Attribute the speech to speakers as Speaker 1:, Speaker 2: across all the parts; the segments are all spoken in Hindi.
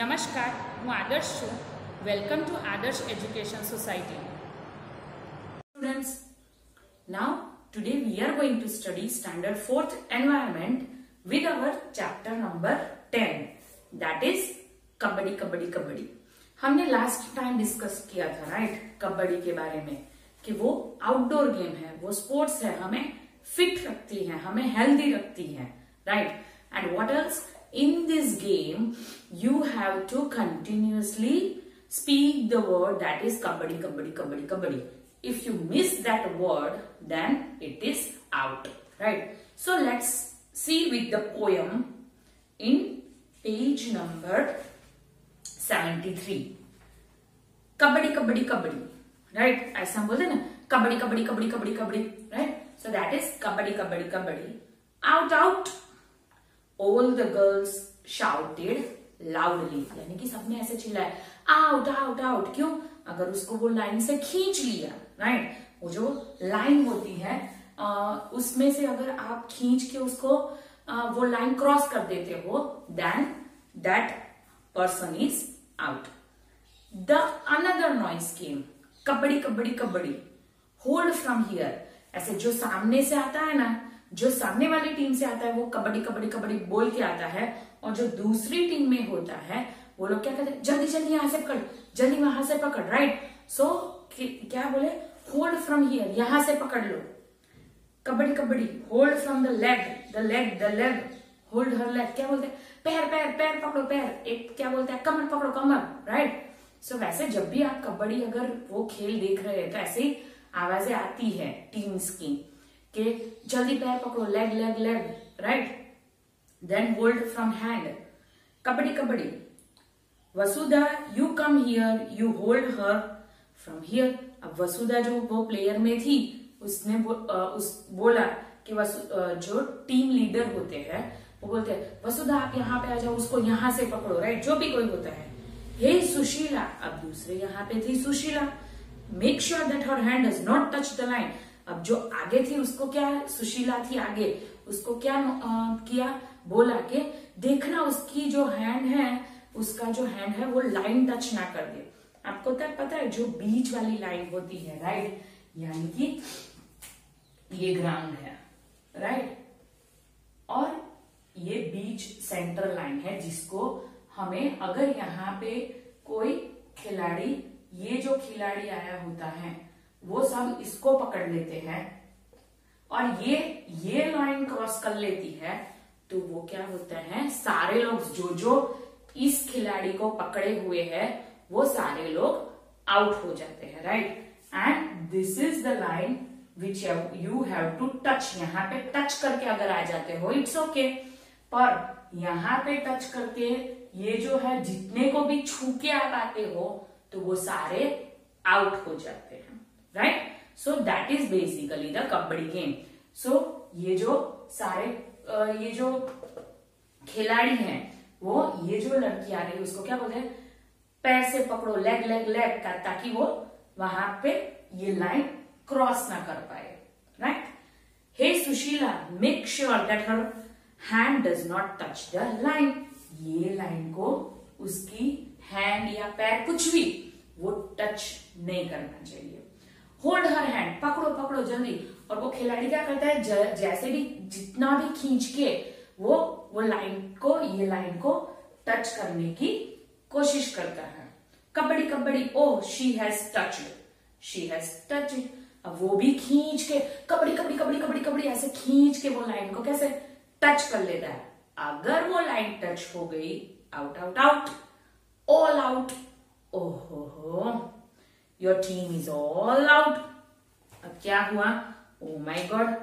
Speaker 1: નમસ્કાર હું આદર્શ છું welcome to Adarsh education society
Speaker 2: Students, now today we are going to study standard 4th environment with our chapter number 10 that is kabaddi kabaddi kabaddi हमने लास्ट टाइम डिस्कस किया था राइट कबड्डी के बारे में कि वो आउटडोर गेम है वो स्पोर्ट्स है हमें फिट रखती है हमें हेल्दी रखती है right and what else in this game, you have to continuously speak the word that is kabaddi, kabaddi, kabaddi, kabaddi. If you miss that word, then it is out, right? So let's see with the poem in page number 73. Kabaddi, kabaddi, kabaddi, right? As some bolte na, kabaddi, kabaddi, kabaddi, kabaddi, kabaddi, right? So that is kabaddi, kabaddi, kabaddi, out, out. All the girls shouted loudly यानी कि सबने ऐसे चिल्लाया आउट आउट आउट क्यों? अगर उसको वो लाइन से खींच लिया राइट वो जो लाइन होती है आ, उसमें से अगर आप खींच के उसको आ, वो लाइन क्रॉस कर देते हो then that person is out the another noise came kabaddi kabaddi kabaddi. Hold from here ऐसे जो सामने से आता है ना जो सामने वाली टीम से आता है वो कबड्डी कबड्डी कबड्डी बोल के आता है और जो दूसरी टीम में होता है वो लोग क्या कहते हैं जल्दी जल्दी यहाँ से पकड़ जल्दी वहाँ से पकड़ राइट सो so, क्या बोले? होल्ड फ्रॉम हियर यहाँ से पकड़ लो। Kabaddi kabaddi hold from the leg the leg the leg hold her leg क्या बोलते हैं? पैर पैर पैर पकड़ो पैर। एक क्या बोलते हैं? कमर पकड़ो कमर राइट सो so, वैसे जब भी आप कबड्डी अगर वो खेल देख रहे हैं तो ऐसे आवाज़ें आती है टीम्स की। कि जल्दी पैर पकड़ो leg leg leg right then hold from hand kabaddi kabaddi. Vasudha you come here you hold her from here अब वसुधा जो वो प्लेयर में थी उसने बो, आ, उस बोला कि वसु जो टीम लीडर होते हैं वो बोलते हैं वसुधा आप यहाँ पे आ जाओ उसको यहाँ से पकड़ो राइट जो भी कोई होता है। हे सुशीला अब दूसरे यहाँ पे थी Sushila make sure that her hand does not touch the line अब जो आगे थी उसको क्या सुशीला थी आगे? उसको क्या आ, किया? बोला के देखना उसकी जो हैंड है उसका जो हैंड है वो लाइन टच ना कर दे। आपको तक पता है जो बीच वाली लाइन होती है राइट यानी कि ये ग्राउंड है राइट और ये बीच सेंटर लाइन है जिसको हमें अगर यहाँ पे कोई खिलाड़ी ये जो खिलाड़ी आया होता है वो सब इसको पकड़ लेते हैं। और ये ये लाइन क्रॉस कर लेती है तो वो क्या होता है? सारे लोग जो जो इस खिलाड़ी को पकड़े हुए हैं, वो सारे लोग आउट हो जाते हैं right and this is the line which you have to touch यहाँ पे टच करके अगर आ जाते हो इट्स ओके okay. पर यहाँ पे टच करके ये जो है, जितने को भी छू के आप आते हो तो वो सारे आउट हो जाते हैं। Right so that is basically the kabaddi game so ये जो सारे ये जो खिलाड़ी हैं, वो ये जो लड़की आ रही है, उसको क्या बोलते हैं? पैर से पकड़ो लेग लेग लेग का ताकि वो वहाँ पे ये लाइन क्रॉस ना कर पाए. Right hey Sushila make sure that her hand does not touch the line ये लाइन को उसकी हैंड या पैर कुछ भी वो टच नहीं करना होल्ड हर हैंड, पकड़ो पकड़ो जल्दी। और वो खिलाड़ी क्या करता है जैसे भी, जितना भी खींच के, वो वो लाइन को, ये लाइन को टच करने की कोशिश करता है। Kabaddi kabaddi oh she has touch she has touch अब वो भी खींच के, कबड्डी कबड्डी कबड्डी कबड्डी कबड्डी, ऐसे खींच के वो लाइन को कैसे टच कर लेता है। अगर वो लाइन टच हो गई out out out all out ओहो हो your team is all out अब क्या हुआ? ओ माय गॉड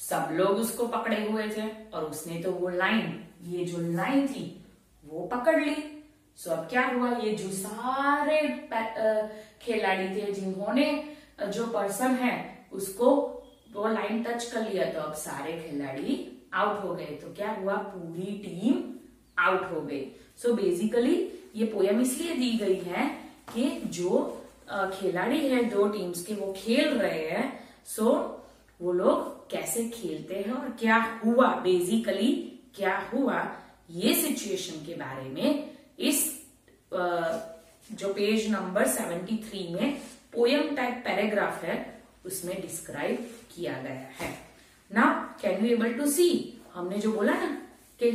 Speaker 2: सब लोग उसको पकड़े हुए थे और उसने तो वो लाइन ये जो लाइन थी, वो पकड़ ली। सो अब क्या हुआ? ये जो सारे खिलाड़ी थे जिन्होंने जो पर्सन है, उसको वो लाइन टच कर लिया। तो अब सारे खिलाड़ी आउट हो गए। तो क्या हुआ? पूरी टीम आउट हो गई। सो बेसिकली ये पोयम इसलिए दी गई है कि जो खिलाड़ी है दो टीम्स के, वो खेल रहे हैं। सो so, वो लोग कैसे खेलते हैं और क्या हुआ? बेसिकली क्या हुआ? ये सिचुएशन के बारे में इस जो पेज नंबर 73 में पोयम टाइप पैराग्राफ है, उसमें डिस्क्राइब किया गया है। ना can you able to see हमने जो बोला ना कि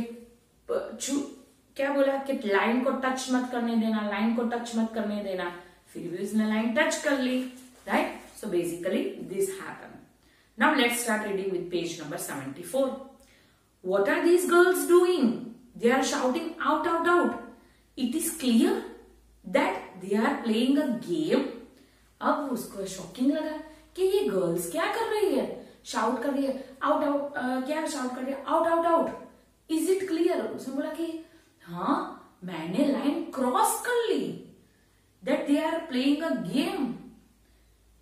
Speaker 2: क्या बोला? कि लाइन को टच मत करने देना लाइन को टच मत करने देना। फिर भी उसने लाइन टच कर ली right so basically this happen now let's start reading with page number 74 what are these girls doing they are shouting out out out it is clear that they are playing a game अब उसको शॉकिंग लगा कि ये गर्ल्स क्या कर रही है? शाउट कर रही है आउट आउट क्या शाउट कर रही है? Out out out is it clear उसने बोला कि हाँ मैंने लाइन क्रॉस कर ली। That they are playing a game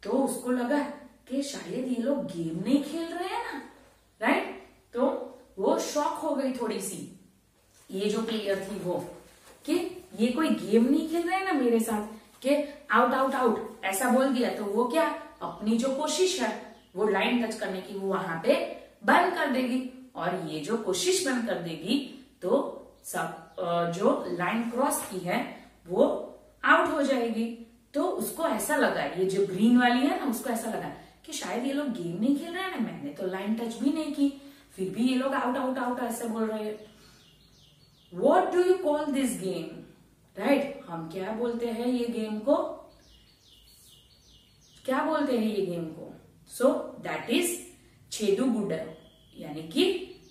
Speaker 2: तो उसको लगा कि शायद ये लोग गेम नहीं खेल रहे हैं ना राइट तो वो शॉक हो गई थोड़ी सी ये जो प्लेयर थी वो, कि ये कोई गेम नहीं खेल रहे ना मेरे साथ, कि आउट आउट आउट ऐसा बोल दिया। तो वो क्या, अपनी जो कोशिश है, वो लाइन टच करने की वो वहाँ पे बंद कर देगी। और ये जो कोशिश बंद कर देगी तो सब जो लाइन क्रॉस की है, वो आउट हो जाएगी तो उसको ऐसा लगा, ये जो ग्रीन वाली है ना, उसको ऐसा लगा कि शायद ये लोग गेम नहीं खेल रहे हैं ना मैंने तो लाइन टच भी नहीं की, फिर भी ये लोग आउट आउट आउट ऐसे बोल रहे हैं। What do you call this game right हम क्या बोलते हैं ये गेम को? क्या बोलते हैं ये गेम को? So that is chedugudu यानी कि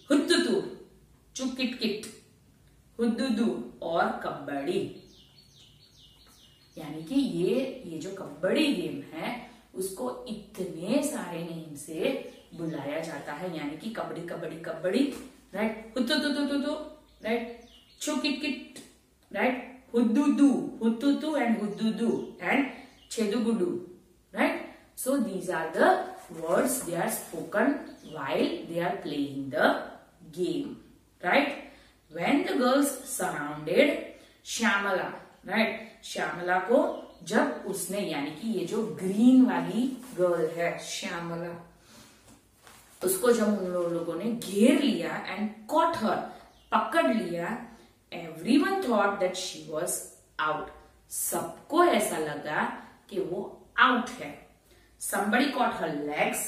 Speaker 2: हुद्दू चुकिट किट और कबड्डी यानी कि ये ये जो कबड्डी गेम है, उसको इतने सारे नेम से बुलाया जाता है। यानी कि कबड्डी कबड्डी कबड्डी राइट हुतु राइट छु किट kit right hadudu hututu and hadudu and chedugudu right so these are the words they are spoken while they are playing the game right when the girls surrounded Shyamala right? Shyamala को, जब उसने, यानी कि ये जो ग्रीन वाली गर्ल है, श्यामला, उसको जब उन लोगों ने घेर लिया एंड कॉट हर पकड़ लिया every one thought that she was out सबको ऐसा लगा कि वो आउट है। somebody caught her legs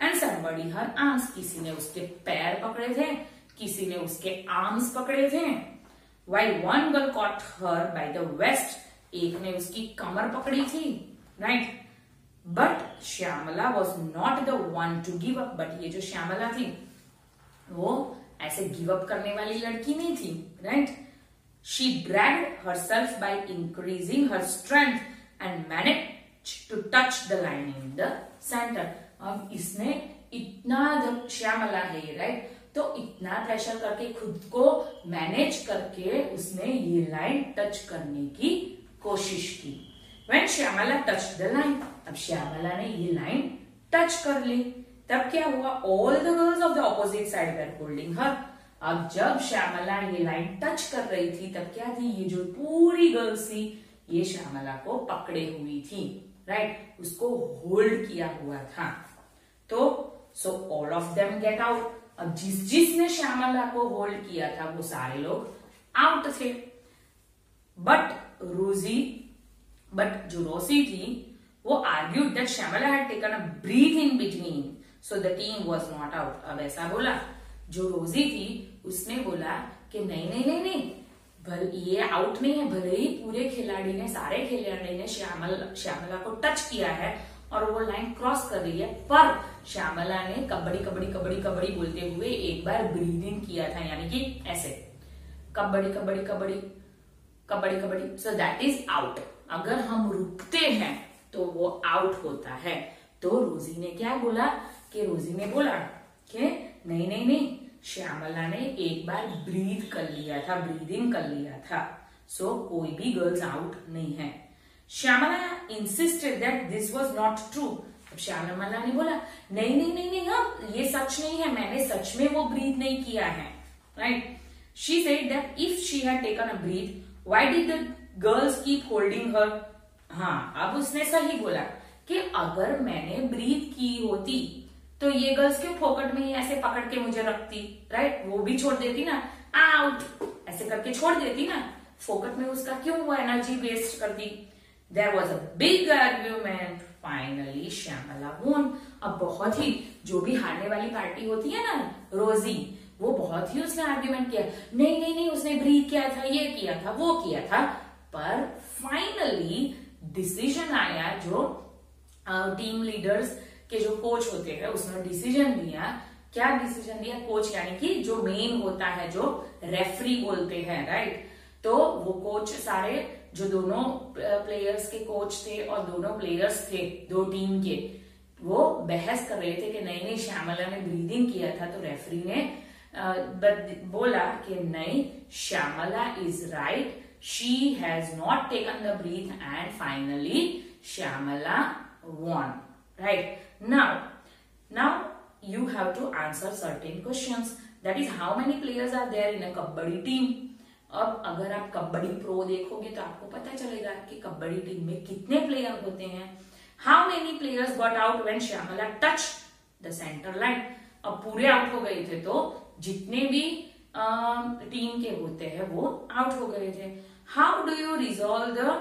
Speaker 2: and somebody her arms. किसी ने उसके पैर पकड़े थे, किसी ने उसके आर्म्स पकड़े थे। While one girl caught her by the waist एक ने उसकी कमर पकड़ी थी right but Shyamala was not the one to give up but ये जो श्यामला थी, वो ऐसे गिव अप करने वाली लड़की नहीं थी right she drag herself by increasing her strength and manage to touch the line in the centre अब इसने इतना श्यामला है राइट तो इतना प्रेशर करके खुद को मैनेज करके उसने ये लाइन टच करने की कोशिश की। When Shyamala touch the line अब श्यामला ने ये लाइन टच कर ली। तब क्या हुआ? All the girls of the opposite side were holding her अब जब श्यामला ये लाइन टच कर रही थी, तब क्या थी? ये जो पूरी गर्ल्स थी, ये श्यामला को पकड़े हुई थी। राइट? उसको होल्ड किया हुआ था। तो so all of them get out अब जिस जिसने श्यामला को होल्ड किया था, वो सारे लोग आउट थे। बट रोजी बट जो रोसी थी, वो argued that Shyamala had taken a breath in between so the team was not out अब ऐसा बोला। जो रोजी थी, उसने बोला कि नहीं नहीं नहीं नहीं, भल ये आउट नहीं है, भले ही पूरे खिलाड़ी ने, सारे खिलाड़ी ने श्यामल श्यामला को टच किया है और वो लाइन क्रॉस कर रही है, पर श्यामला ने कबड्डी कबड्डी कबड्डी कबड्डी बोलते हुए एक बार ब्रीदिंग किया था, यानी कि ऐसे। Kabaddi kabaddi kabaddi kabaddi kabaddi. So that is out अगर हम रुकते हैं तो वो आउट होता है। तो रोजी ने क्या बोला? कि रोजी ने बोला कि नहीं नहीं नहीं श्यामला ने एक बार ब्रीथ कर लिया था ब्रीदिंग कर लिया था। सो so, कोई भी गर्ल्स आउट नहीं है। Shyamala insisted that this was not true Shyamala ने बोला नहीं नहीं नहीं नहीं हाँ ये सच नहीं है। मैंने सच में वो ब्रीथ नहीं किया है। Right she said that if she had taken a breath why did the girls keep holding her हाँ अब उसने सही बोला कि अगर मैंने ब्रीथ की होती तो ये गर्ल्स क्यों फोकट में ही ऐसे पकड़ के मुझे रखती? राइट वो भी छोड़ देती ना। आउट ऐसे करके छोड़ देती ना। फोकट में उसका क्यों वो एनर्जी वेस्ट करती? There was a big argument finally Shyamala won अब बहुत ही, जो भी हारने वाली पार्टी होती है ना रोजी वो बहुत ही उसने आर्ग्यूमेंट किया। नहीं नहीं नहीं, उसने ब्रीथ किया था, ये किया था, वो किया था। पर फाइनली डिसीज़न आया जो टीम लीडर्स के जो कोच होते हैं, उसने डिसीज़न दिया। क्या डिसीज़न दिया? कोच यानी कि जो मेन होता है, जो रेफरी बोलते हैं राइट तो वो कोच सारे जो दोनों प्लेयर्स के कोच थे और दोनों प्लेयर्स थे, दो टीम के, वो बहस कर रहे थे कि नहीं नहीं, श्यामला ने ब्रीदिंग किया था तो रेफरी ने बोला कि नहीं Shyamala is right she has not taken the breath and finally Shyamala won. Right. Now now you have to answer certain questions. That is, how many players are there in a kabaddi team? अब अगर आप कबड्डी प्रो देखोगे तो आपको पता चलेगा कि कबड्डी टीम में कितने प्लेयर होते हैं। How many players got out when Shyamala touch the centre line अब पूरे आउट हो गए थे तो जितने भी टीम के होते हैं, वो आउट हो गए थे। How do you resolve the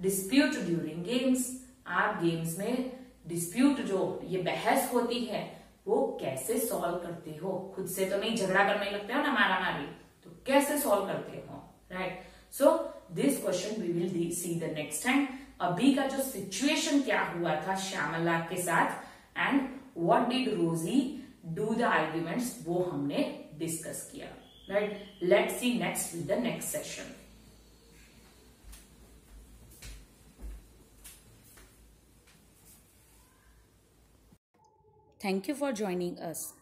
Speaker 2: dispute during games आप गेम्स में डिस्प्यूट जो ये बहस होती है, वो कैसे सॉल्व करते हो? खुद से तो नहीं, झगड़ा करने लगते हो ना मारा मारी तो कैसे सॉल्व करते हो? Right so this question we will see the next time अभी का जो सिचुएशन क्या हुआ था श्यामला के साथ? And what did Rosie do the arguments वो हमने डिस्कस किया right let see next with the next session
Speaker 1: thank you for joining us.